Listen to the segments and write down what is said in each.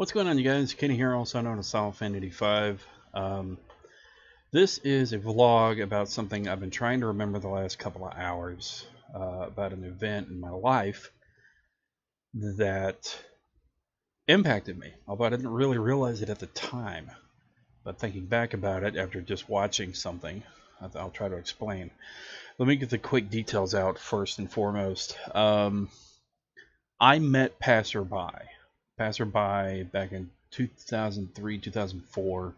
What's going on, you guys? Kenny here, also known as SilentFan85. Um, this is a vlog about something I've been trying to remember the last couple of hours uh, about an event in my life that impacted me, although I didn't really realize it at the time. But thinking back about it after just watching something, I'll try to explain. Let me get the quick details out first and foremost. Um, I met Passerby. Passerby back in 2003, 2004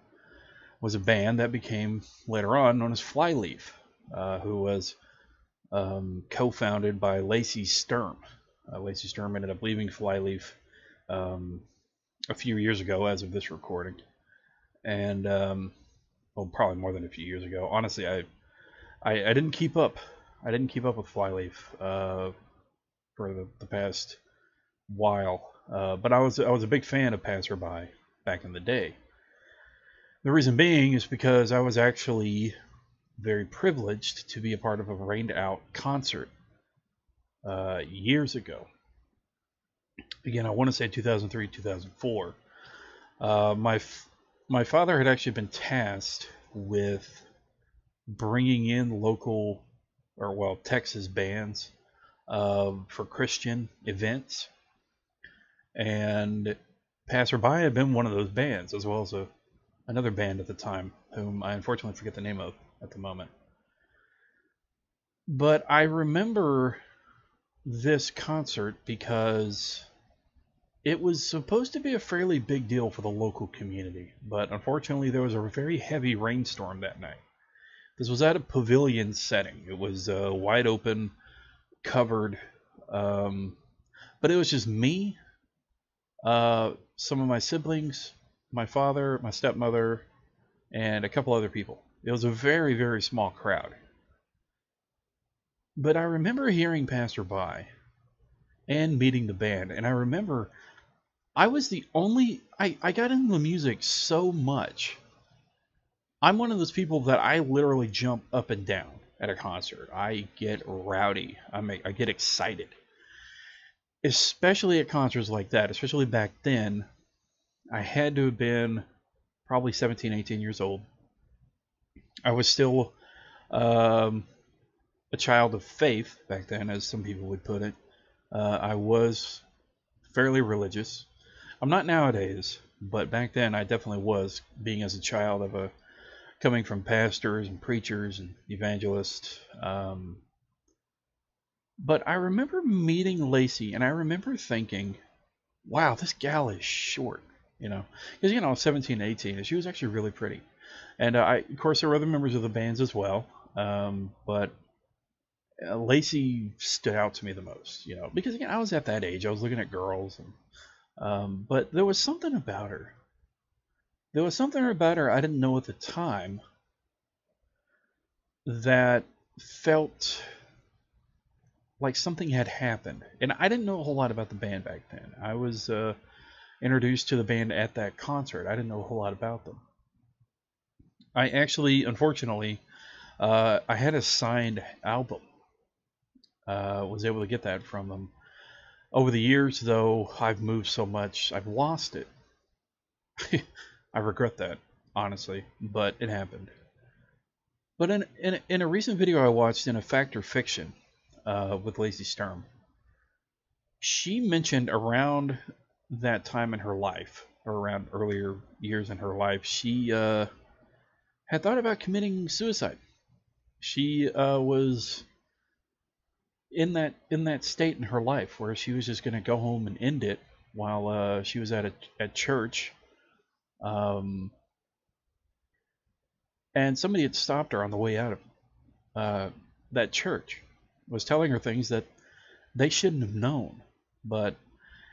was a band that became later on known as Flyleaf, uh, who was um, co-founded by Lacey Sturm. Uh, Lacey Sturm ended up leaving Flyleaf um, a few years ago, as of this recording, and um, well, probably more than a few years ago. Honestly, I I, I didn't keep up. I didn't keep up with Flyleaf uh, for the, the past while, uh, but I was I was a big fan of Passerby back in the day. The reason being is because I was actually very privileged to be a part of a rained out concert uh, years ago. Again, I want to say 2003, 2004. Uh, my my father had actually been tasked with bringing in local or well Texas bands uh, for Christian events, and Passerby had been one of those bands as well as a another band at the time, whom I unfortunately forget the name of at the moment. But I remember this concert because it was supposed to be a fairly big deal for the local community, but unfortunately there was a very heavy rainstorm that night. This was at a pavilion setting. It was uh, wide open, covered, um, but it was just me, uh, some of my siblings, my father, my stepmother, and a couple other people. It was a very, very small crowd. But I remember hearing Passerby and meeting the band, and I remember I was the only I, I got into the music so much I'm one of those people that I literally jump up and down at a concert. I get rowdy. I make I get excited. Especially at concerts like that, especially back then, I had to have been probably 17, 18 years old. I was still um, a child of faith back then, as some people would put it. Uh, I was fairly religious. I'm not nowadays, but back then I definitely was, being as a child of a coming from pastors and preachers and evangelists. Um, but I remember meeting Lacey, and I remember thinking, "Wow, this gal is short." You know, because you know, 17, 18, and she was actually really pretty. And uh, I, of course, there were other members of the bands as well, um, but uh, Lacey stood out to me the most. You know, because again, I was at that age, I was looking at girls, and, um, but there was something about her there was something about her I didn't know at the time that felt like something had happened. And I didn't know a whole lot about the band back then. I was uh, introduced to the band at that concert. I didn't know a whole lot about them. I actually, unfortunately, uh, I had a signed album. Uh, was able to get that from them. Over the years, though, I've moved so much, I've lost it. I regret that, honestly, but it happened. But in, in, in a recent video I watched in a Fact or Fiction uh, with Lacey Sturm, she mentioned around that time in her life, or around earlier years in her life, she uh, had thought about committing suicide. She uh, was in that in that state in her life where she was just going to go home and end it while uh, she was at a, at church. Um, and somebody had stopped her on the way out of uh, that church, was telling her things that they shouldn't have known. But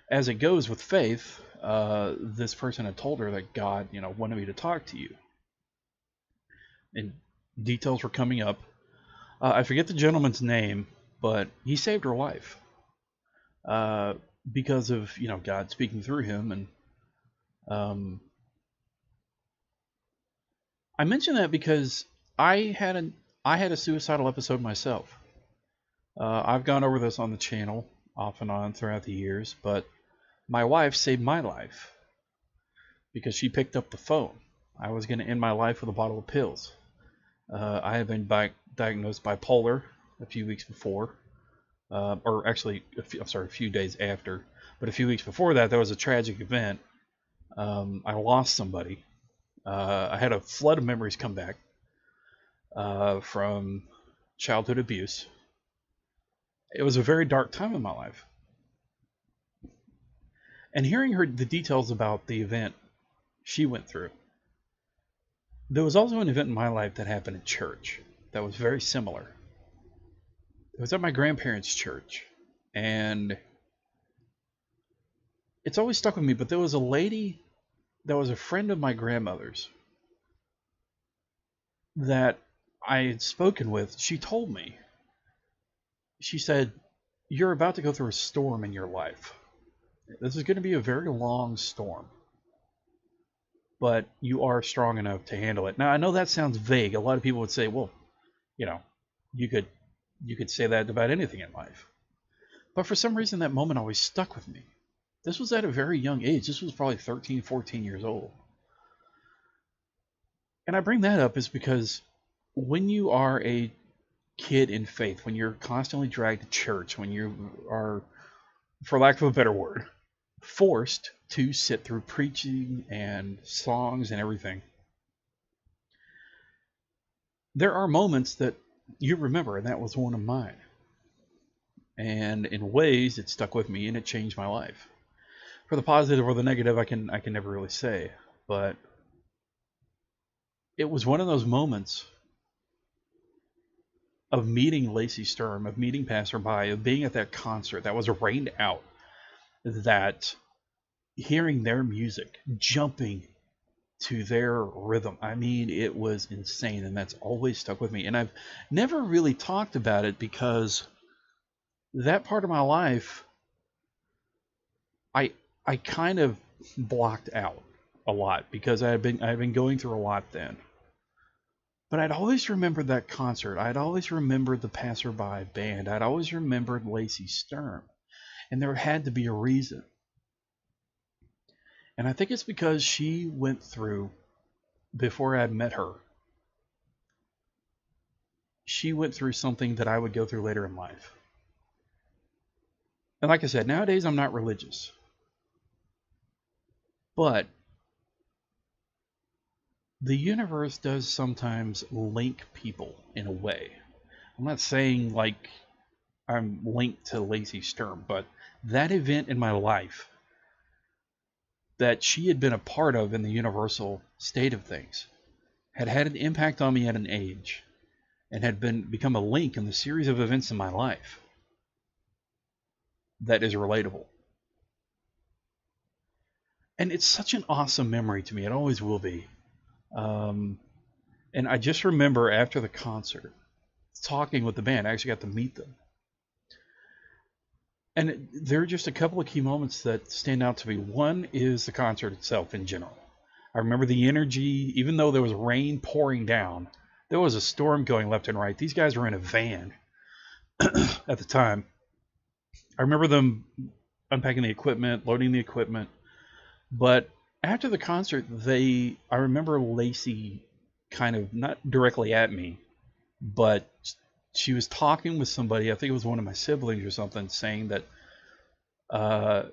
as it goes with faith, uh, this person had told her that God, you know, wanted me to talk to you. And details were coming up. Uh, I forget the gentleman's name, but he saved her life uh, because of you know God speaking through him, and um, I mention that because I had a I had a suicidal episode myself. Uh, I've gone over this on the channel off and on throughout the years, but my wife saved my life because she picked up the phone. I was going to end my life with a bottle of pills. Uh, I had been diagnosed bipolar a few weeks before, uh, or actually, few, I'm sorry, a few days after. But a few weeks before that, there was a tragic event. Um, I lost somebody. Uh, I had a flood of memories come back uh, from childhood abuse. It was a very dark time in my life. And hearing her the details about the event she went through. There was also an event in my life that happened in church that was very similar. It was at my grandparents' church, and it's always stuck with me. But there was a lady that was a friend of my grandmother's that I had spoken with. She told me, she said, You're about to go through a storm in your life. This is going to be a very long storm but you are strong enough to handle it. Now I know that sounds vague. A lot of people would say, well, you know, you could you could say that about anything in life. But for some reason that moment always stuck with me. This was at a very young age. This was probably 13, 14 years old. And I bring that up is because when you are a kid in faith, when you're constantly dragged to church, when you are, for lack of a better word, forced to sit through preaching and songs and everything. There are moments that you remember, and that was one of mine. And in ways, it stuck with me and it changed my life. For the positive or the negative, I can I can never really say, but it was one of those moments of meeting Lacey Sturm, of meeting Passerby, of being at that concert that was rained out, that hearing their music, jumping to their rhythm. I mean, it was insane, and that's always stuck with me. And I've never really talked about it because that part of my life, I I kind of blocked out a lot because I had been I had been going through a lot then. But I'd always remembered that concert. I'd always remembered the Passerby band. I'd always remembered Lacey Sturm. And there had to be a reason. And I think it's because she went through, before I met her, she went through something that I would go through later in life. And like I said, nowadays I'm not religious. But the universe does sometimes link people in a way. I'm not saying like I'm linked to Lacey Sturm, but that event in my life that she had been a part of in the universal state of things had had an impact on me at an age and had been become a link in the series of events in my life that is relatable. And it's such an awesome memory to me. It always will be. Um, and I just remember after the concert talking with the band. I actually got to meet them and there are just a couple of key moments that stand out to me. One is the concert itself in general. I remember the energy, even though there was rain pouring down, there was a storm going left and right. These guys were in a van at the time. I remember them unpacking the equipment, loading the equipment. But after the concert, they, I remember Lacey kind of not directly at me, but she was talking with somebody, I think it was one of my siblings or something, saying that uh,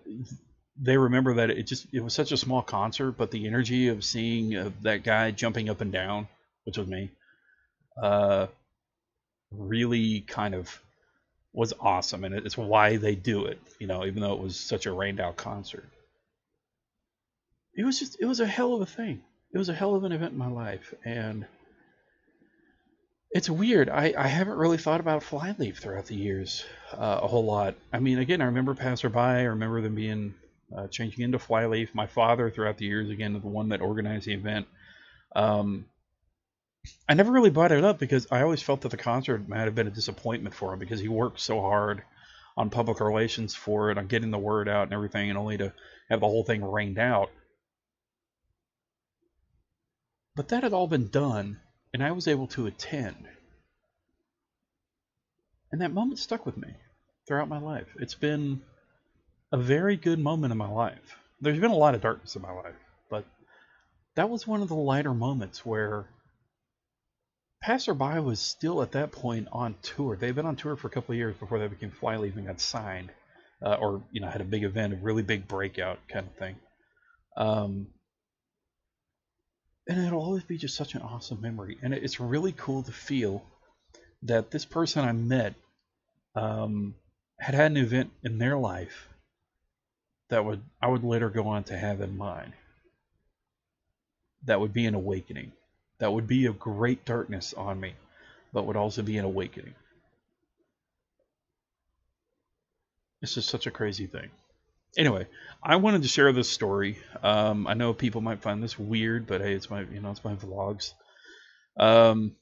they remember that it just it was such a small concert, but the energy of seeing uh, that guy jumping up and down, which was me, uh, really kind of was awesome, and it's why they do it. You know, even though it was such a rained out concert, it was just it was a hell of a thing. It was a hell of an event in my life, and it's weird. I, I haven't really thought about Flyleaf throughout the years uh, a whole lot. I mean, again, I remember Passerby. I remember them being uh, changing into Flyleaf. My father, throughout the years, again, the one that organized the event. Um, I never really brought it up because I always felt that the concert might have been a disappointment for him because he worked so hard on public relations for it, on getting the word out and everything, and only to have the whole thing rained out. But that had all been done and I was able to attend. And that moment stuck with me throughout my life. It's been a very good moment in my life. There's been a lot of darkness in my life, but that was one of the lighter moments where Passerby was still at that point on tour. They'd been on tour for a couple of years before they became Flyleaf and got signed, uh, or you know had a big event, a really big breakout kind of thing. Um, and it'll always be just such an awesome memory, and it's really cool to feel that this person I met um, had had an event in their life that would I would later go on to have in mine. That would be an awakening. That would be a great darkness on me, but would also be an awakening. This is such a crazy thing. Anyway, I wanted to share this story. Um, I know people might find this weird, but hey, it's my you know it's my vlogs. Um,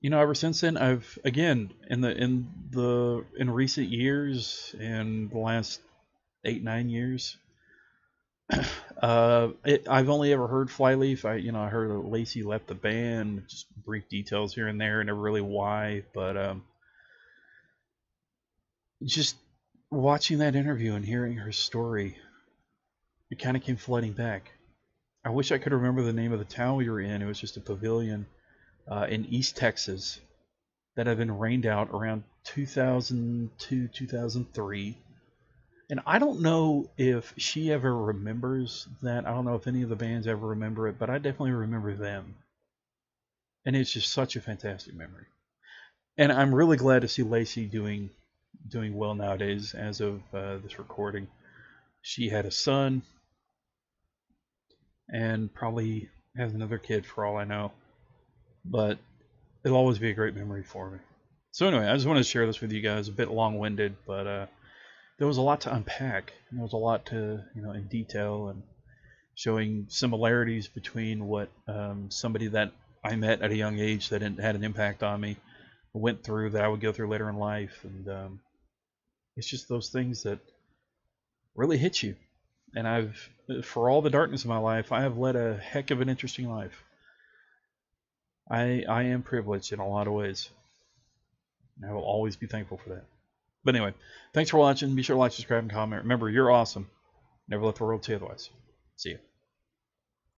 you know, ever since then, I've again in the in the in recent years, in the last eight nine years, uh, it, I've only ever heard Flyleaf. I you know I heard Lacey left the band, just brief details here and there, never really why, but um, just watching that interview and hearing her story, it kind of came flooding back. I wish I could remember the name of the town we were in. It was just a pavilion uh, in East Texas that had been rained out around 2002, 2003. And I don't know if she ever remembers that. I don't know if any of the bands ever remember it, but I definitely remember them. And it's just such a fantastic memory. And I'm really glad to see Lacey doing doing well nowadays as of uh, this recording. She had a son and probably has another kid for all I know but it'll always be a great memory for me. So anyway, I just wanted to share this with you guys. A bit long-winded, but uh, there was a lot to unpack. There was a lot to you know in detail and showing similarities between what um, somebody that I met at a young age that had an impact on me went through that I would go through later in life, and um, it's just those things that really hit you. And I've, for all the darkness of my life, I have led a heck of an interesting life. I I am privileged in a lot of ways. And I will always be thankful for that. But anyway, thanks for watching. Be sure to like, subscribe, and comment. Remember, you're awesome. Never let the world tell you otherwise. See you.